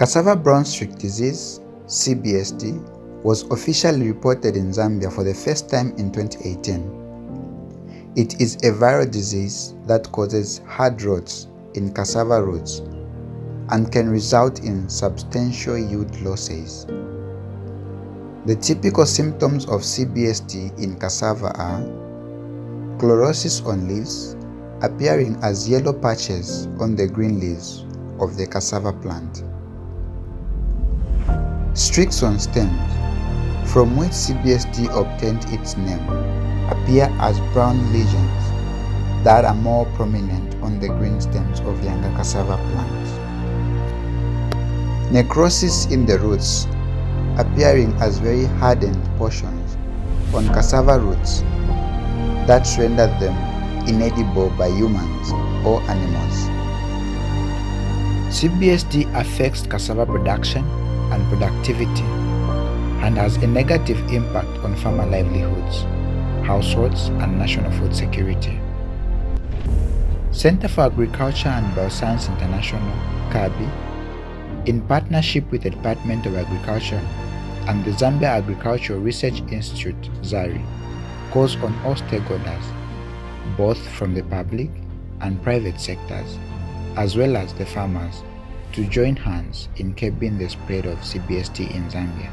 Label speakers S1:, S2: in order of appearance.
S1: Cassava brown streak disease, CBSD, was officially reported in Zambia for the first time in 2018. It is a viral disease that causes hard rots in cassava roots and can result in substantial yield losses. The typical symptoms of CBSD in cassava are chlorosis on leaves, appearing as yellow patches on the green leaves of the cassava plant. Streaks on stems, from which CBSD obtained its name, appear as brown lesions that are more prominent on the green stems of younger cassava plants. Necrosis in the roots, appearing as very hardened portions on cassava roots that render them inedible by humans or animals. CBSD affects cassava production and productivity and has a negative impact on farmer livelihoods, households, and national food security. Center for Agriculture and Bioscience International, CABI, in partnership with the Department of Agriculture and the Zambia Agricultural Research Institute, ZARI, calls on all stakeholders, both from the public and private sectors, as well as the farmers, to join hands in curbing the spread of CBSD in Zambia.